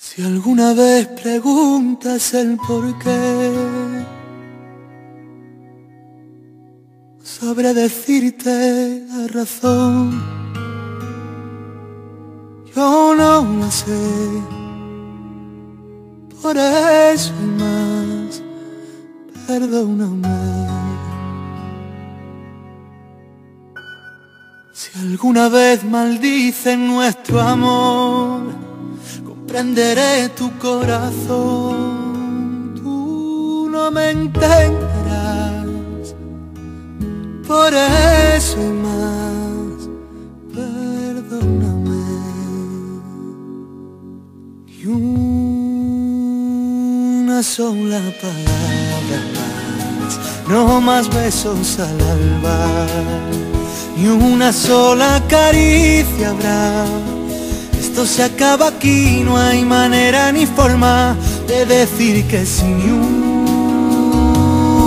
Si alguna vez preguntas el por qué, sabré decirte la razón. Yo no la sé, por eso y más, perdóname. Si alguna vez maldicen nuestro amor, comprenderé tu corazón. Tú no me entenderás, por eso y más, perdóname. Y una sola palabra no más besos al alba ni una sola caricia habrá. Esto se acaba aquí, no hay manera ni forma de decir que sin ni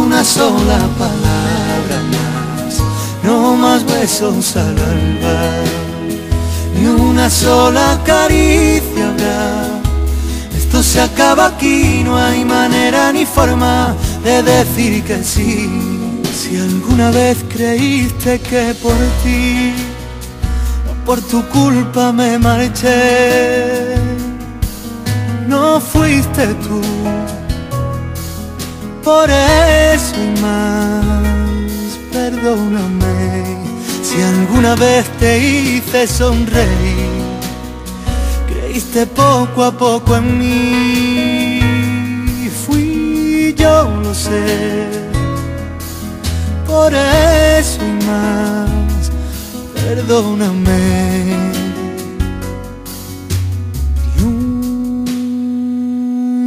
una sola palabra más, no más besos al alba, ni una sola caricia habrá. Esto se acaba aquí, no hay manera ni forma de decir que sí. Si alguna vez creíste que por ti, por tu culpa me marché, no fuiste tú, por eso y más, perdóname. Si alguna vez te hice sonreír, creíste poco a poco en mí, fui yo, lo sé. Por eso y más, perdóname. Y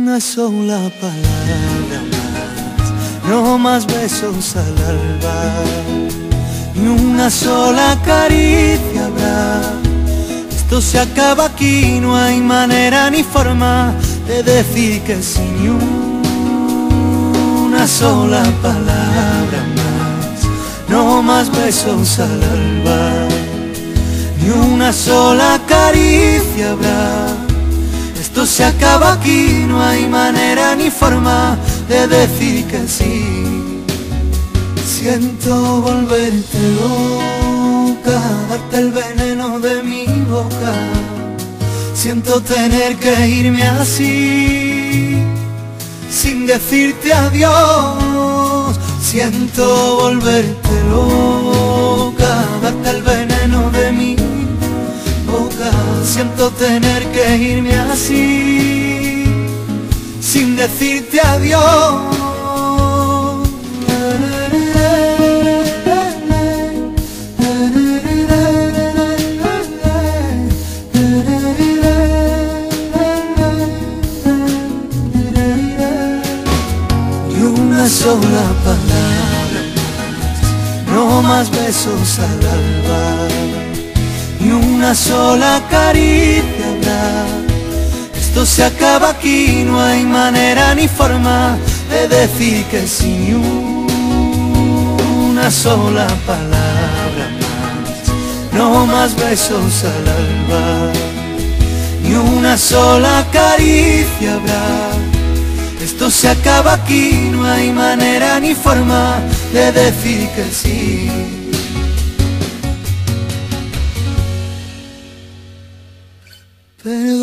una sola palabra más, no más besos al alba, ni una sola caricia habrá. Esto se acaba aquí, no hay manera ni forma de decir que sin una sola palabra no más besos al alba, ni una sola caricia habrá. Esto se acaba aquí, no hay manera ni forma de decir que sí. Siento volverte loca, darte el veneno de mi boca. Siento tener que irme así, sin decirte adiós. Siento volverte tener que irme así, sin decirte adiós. Y una sola palabra no más besos al alba, ni una sola caricia habrá. Esto se acaba aquí, no hay manera ni forma de decir que sin una sola palabra más, no más besos al alba, ni una sola caricia habrá. Esto se acaba aquí, no hay manera ni forma de decir que sí. Then